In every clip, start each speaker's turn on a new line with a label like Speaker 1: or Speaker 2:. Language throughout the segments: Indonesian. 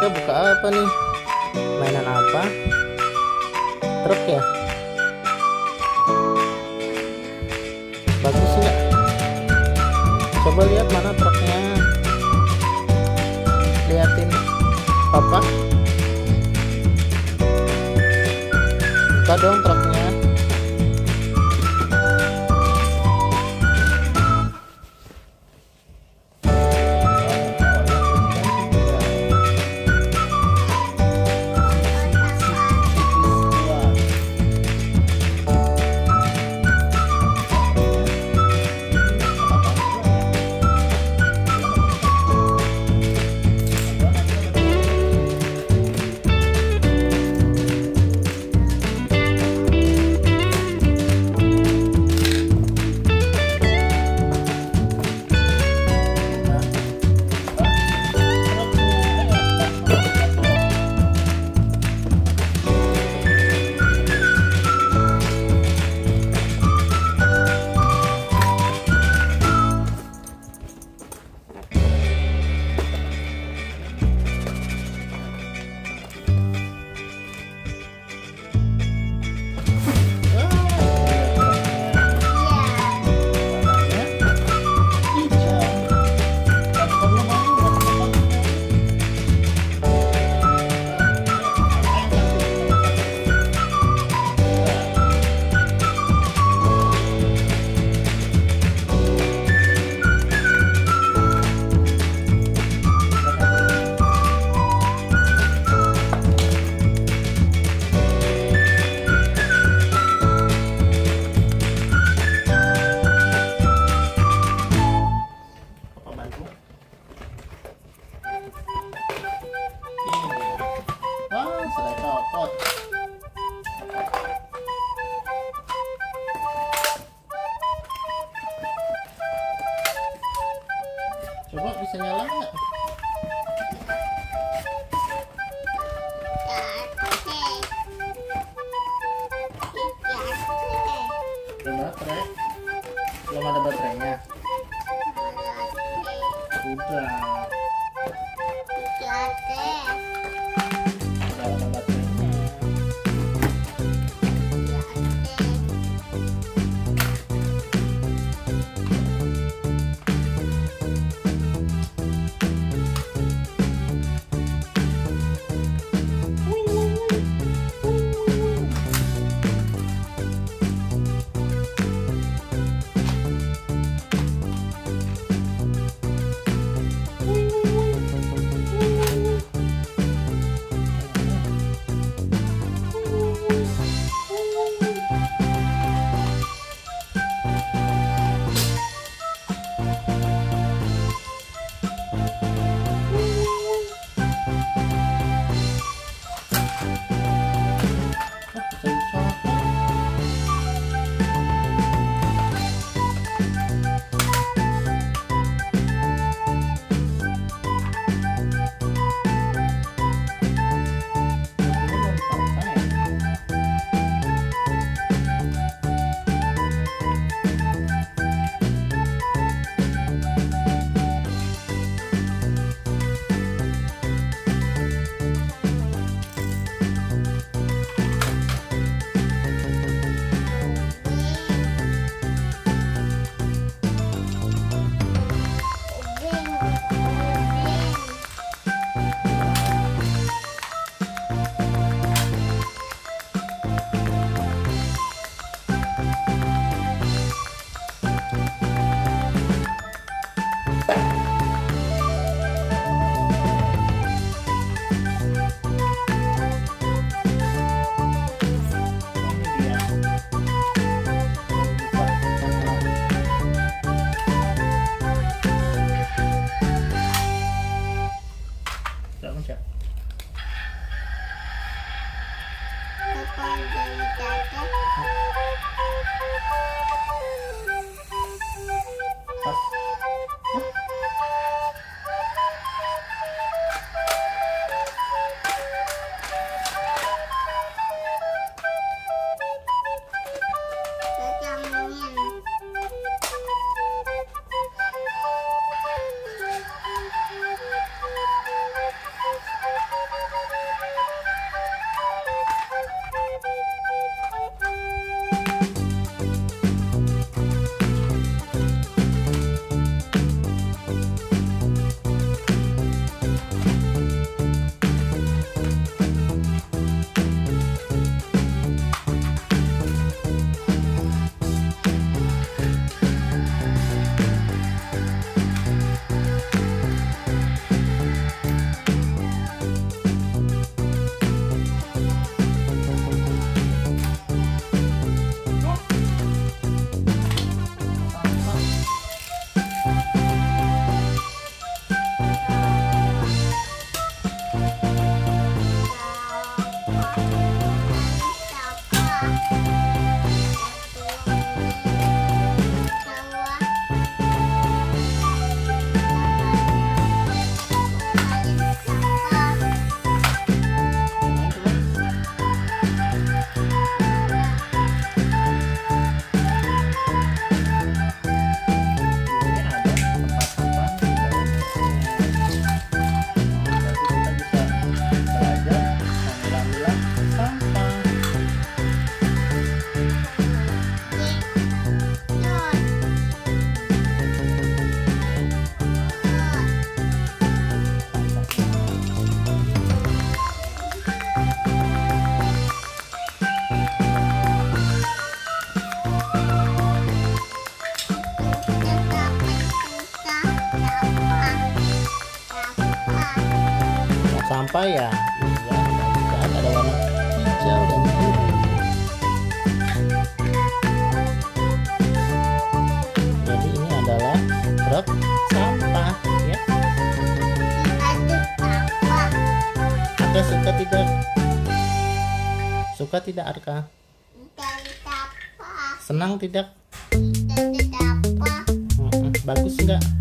Speaker 1: Mereka buka apa nih? Mainan apa? Truk ya? Bagus nggak? Coba lihat mana truknya. Liatin papa. Buka dong truknya. coba bisa nyala nggak? Belum baterai. Belum ada baterainya. Udah. Sampah ya? Iya lihat ada warna hijau dan biru jadi ini adalah truk sampah ya. Arka suka tidak? Suka tidak Arka? Senang tidak? Bagus nggak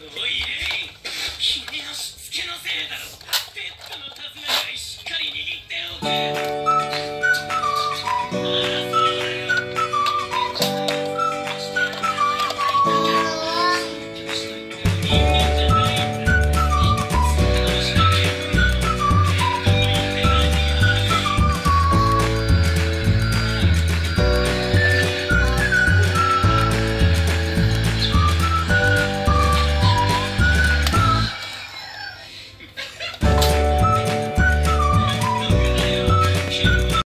Speaker 2: 君のしつけのせいだろ。ペットの手綱いしっかり握っておけ